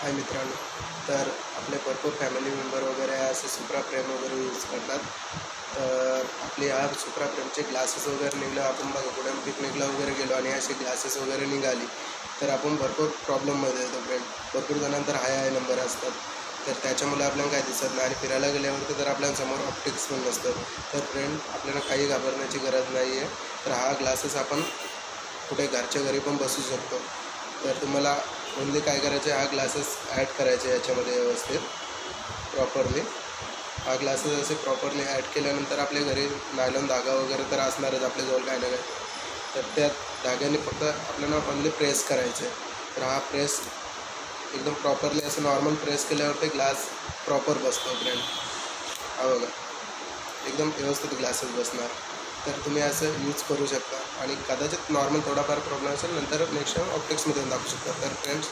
हाय मित्रांनो. तर आपले भरपूर फॅमिली मेंबर वगैरे असे सुप्रा फ्रेम वगैरे यूज करतात. तर आपले ह्या सुप्रा फ्रेमचे ग्लासेस वगैरे निघलं आपण बघा कुठे पिकनिकला वगैरे गेलो आणि असे ग्लासेस वगैरे निघाली. तर आपण भरपूर प्रॉब्लेममध्ये येतो फ्रेंड भरपूर जणांतर हाय हाय नंबर असतात. तर त्याच्यामुळे आपल्याला काय दिसत नाही आणि फिरायला गेल्यावरती तर आपल्यासमोर ऑप्टिक्स पण नसतं. तर फ्रेंड आपल्याला काही घाबरण्याची गरज नाही आहे तर हा ग्लासेस आपण कुठे घरच्या घरी पण बसू शकतो. तर तुम्हाला ओनली काय करायचं? आहे हा ग्लासेस ॲड करायचे याच्यामध्ये व्यवस्थित प्रॉपरली हा ग्लासेस असे प्रॉपरली ॲड केल्यानंतर आपल्या घरी नायलॉन धागा वगैरे तर असणारच आपल्याजवळ काय ना काय तर त्या धाग्याने फक्त आपल्याला ओनली प्रेस करायचं. आहे तर हा प्रेस एकदम प्रॉपरली असं नॉर्मल प्रेस केल्यावर ते ग्लास प्रॉपर बसतो ब्रँड हा बघा. एकदम व्यवस्थित ग्लासेस बसणार. तर तुम्ही असं यूज करू शकता. आणि कदाचित नॉर्मल थोडाफार प्रॉब्लेम असेल नंतर नेक्स्ट टाइम ऑप्टिक्समध्ये दाखवू शकता. तर फ्रेंड्स